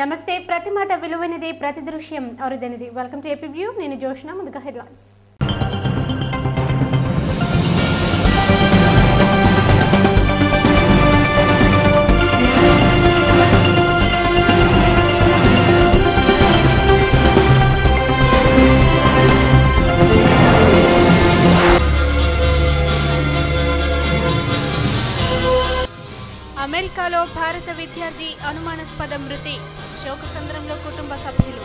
నమస్తే. ప్రతి మాట విలువైనది ప్రతి దృశ్యం అరుదైనది. వెల్కమ్ టు ఏపీ వ్యూ నేను జోష్న ముందుగా హెడ్లైన్స్. అనుమానాస్పద మృతి. శోకసంద్రంలో కుటుంబ సభ్యులు.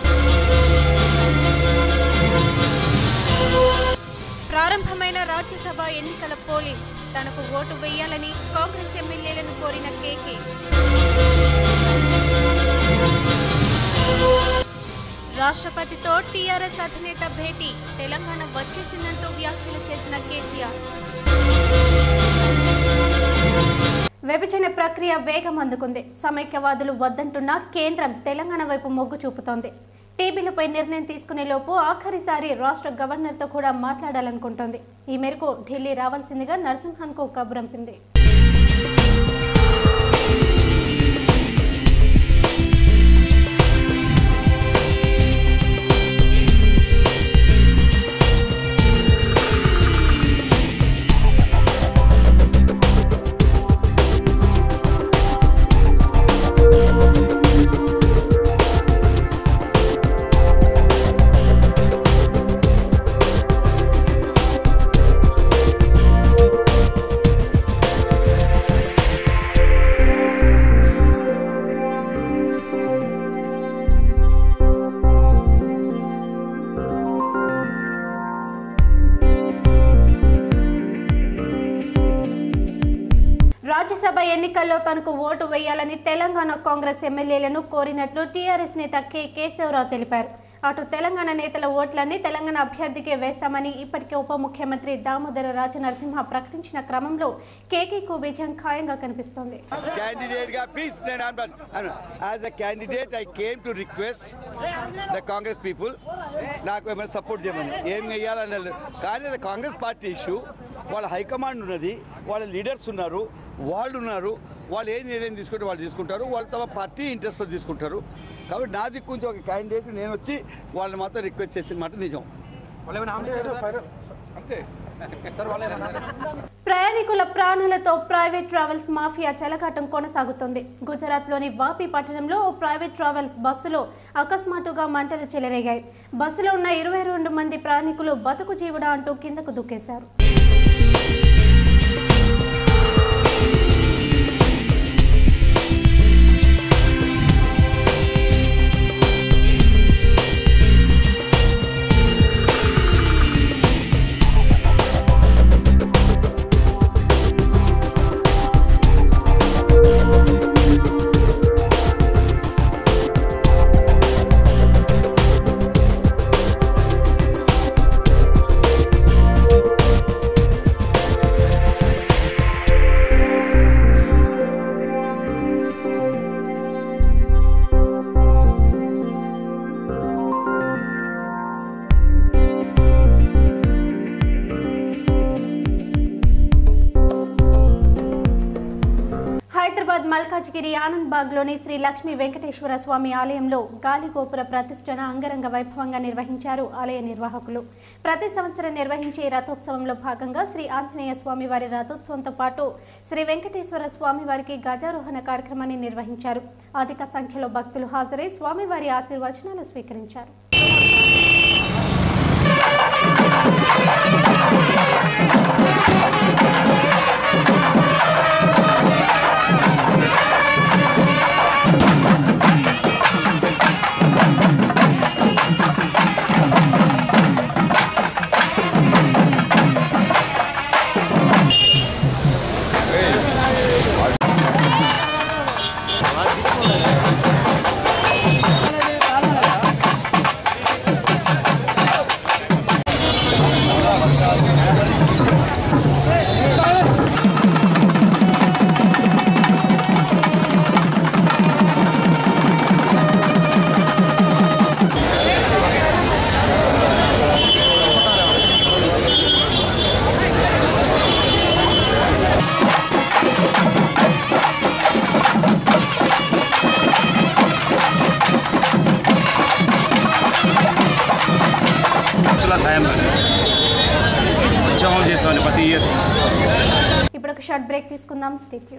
ప్రారంభమైన రాజ్యసభ ఎన్నికల పోలింగ్. తనకు ఓటు వేయాలని కాంగ్రెస్ ఎమ్మెల్యేలను కోరిన కేకే. రాష్ట్రపతితో టీఆర్ఎస్ అధినేత భేటీ. తెలంగాణ వచ్చేసిందంటూ వ్యాఖ్యలు చేసిన కేసీఆర్. విభజన ప్రక్రియ వేగం అందుకుంది. సమైక్యవాదులు వద్దంటున్న కేంద్రం తెలంగాణ వైపు మొగ్గు చూపుతోంది. టీబీలపై నిర్ణయం తీసుకునే లోపు ఆఖరిసారి రాష్ట్ర గవర్నర్తో కూడా మాట్లాడాలనుకుంటోంది. ఈ మేరకు ఢిల్లీ రావాల్సిందిగా నరసింహన్కు కబురంపింది రాజ్యసభ ఎన్నికల్లో తనకు ఓటు వేయాలని తెలంగాణ కాంగ్రెస్ ఎమ్మెల్యేలను కోరినట్లు టీఆర్ఎస్ నేత కె కేశవరావు తెలిపారు. అటు తెలంగాణ నేతల ఓట్లన్నీ తెలంగాణ అభ్యర్థికే వేస్తామని ఇప్పటికే ఉప ముఖ్యమంత్రి దామోదర రాజనరసింహ ప్రకటించిన క్రమంలో కేకేకు విజయం ఖాయంగా కనిపిస్తోంది. క్యాండిడేట్గా ప్లీజ్ నేను as a candidate I came to request the Congress people నాకు ఏమైనా సపోర్ట్ చేయమని. ఏం చేయాలని కానీ కాంగ్రెస్ పార్టీ ఇష్యూ వాళ్ళ హైకమాండ్ ఉన్నది. వాళ్ళ లీడర్స్ ఉన్నారు. వాళ్ళు ఉన్నారు వాళ్ళు ఏ నిర్ణయం తీసుకుంటే వాళ్ళు తీసుకుంటారు వాళ్ళు తమ పార్టీ ఇంట్రెస్ట్ తీసుకుంటారు. కాబట్టి నా దిక్కు నుంచి ఒక క్యాండిడేట్ నేను వచ్చి వాళ్ళని మాత్రం రిక్వెస్ట్ చేసిన మాట నిజం. ప్రయాణికుల ప్రాణాలతో ప్రైవేట్ ట్రావెల్స్ మాఫియా చెలగాటం కొనసాగుతుంది. గుజరాత్లోని వాపి పట్టణంలో ఓ ప్రైవేట్ ట్రావెల్స్ బస్సులో అకస్మాత్తుగా మంటలు చెలరేగాయి. బస్సులో ఉన్న ఇరవై రెండు మంది ప్రయాణికులు బతుకు జీవుడా అంటూ కిందకు దూకేశారు హైదరాబాద్ మల్కాజ్గిరి ఆనంద్బాగ్లోని శ్రీ లక్ష్మీ వెంకటేశ్వర స్వామి ఆలయంలో గాలిగోపుర ప్రతిష్టన అంగరంగ వైభవంగా నిర్వహించారు ఆలయ నిర్వాహకులు. ప్రతి సంవత్సరం నిర్వహించే రథోత్సవంలో భాగంగా శ్రీ ఆంజనేయ స్వామి వారి రథోత్సవంతో పాటు శ్రీ వెంకటేశ్వర స్వామి వారికి గజారోహణ కార్యక్రమాన్ని నిర్వహించారు. అధిక సంఖ్యలో భక్తులు హాజరై స్వామివారి ఆశీర్వచనాలు స్వీకరించారు. రైతుల సాయం ఉద్యమం చేస్తామండి ప్రతి ఇయర్ ఇప్పుడు ఒక షార్ట్ బ్రేక్ తీసుకుందాం. స్టేట్